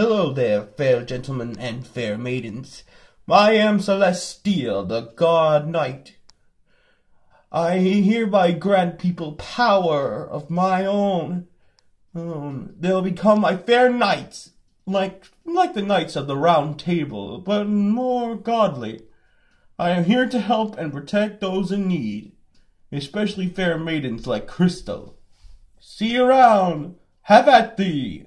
Hello there, fair gentlemen and fair maidens. I am Celesteel, the god knight. I hereby grant people power of my own. Um, they'll become my fair knights, like like the knights of the Round Table, but more godly. I am here to help and protect those in need, especially fair maidens like Crystal. See you around. Have at thee.